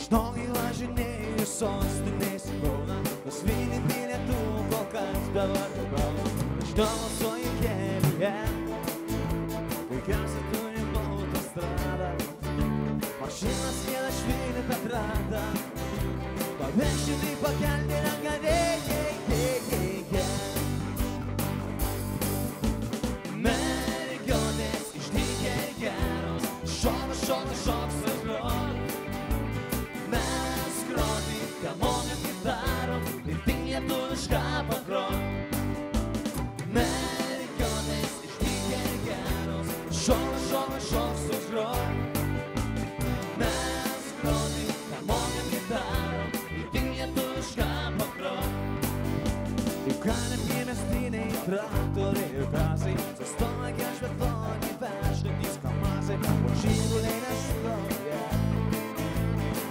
Dažnokai važinėjau sostinės į Kauną, pasvinį bilietų kol kas gaunu. Aš balansuoju kelyje, puikiausiai turim autostradą. Mašinas vieną švilį per ratą, paviršinį pakelti. Mergiotės išdykę ir geros, šoka, šoka, šoks ir grot. pagrot. Mergionės išvykę geros, šok, šok, šok sugrot. Mes groti, ką mokam gitarom, itin lietušką pagrot. Ir galim įmestiniai traktoriai ir kasai, sustoja gelžbetonį vežantys kamazai, o žyguliai nestoja.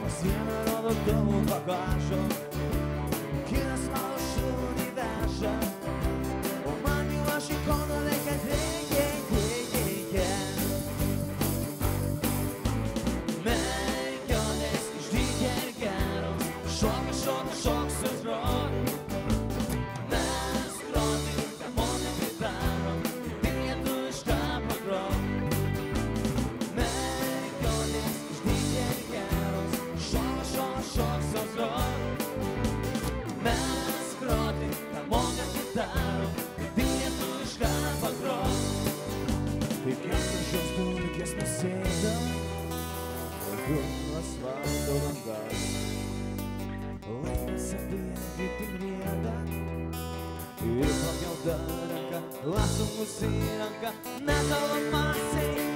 Pas vieną rodo daug bagažo, lietuvišką pagrot. Kaip keturios dulkės nusėda, Kur asfalto langas Laikas abiem kaip rieda Ir pakelta ranka Lasu mūsų ranka Nekalba masai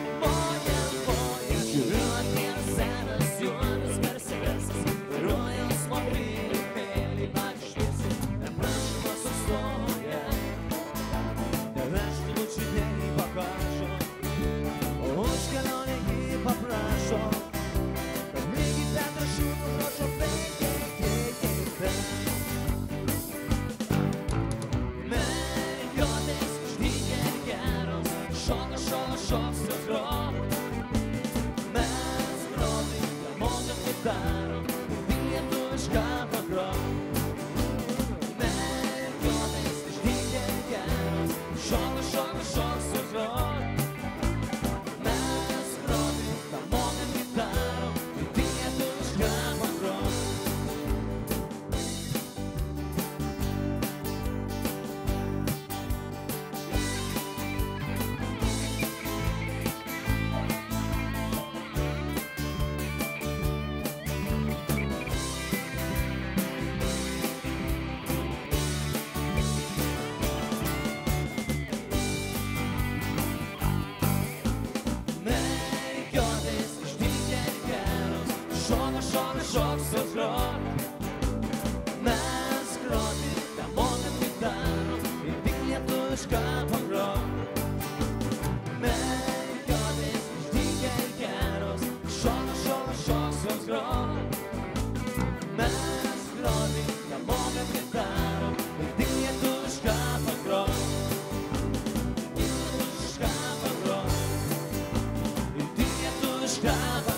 Шона, шона, шон, все гром Stop.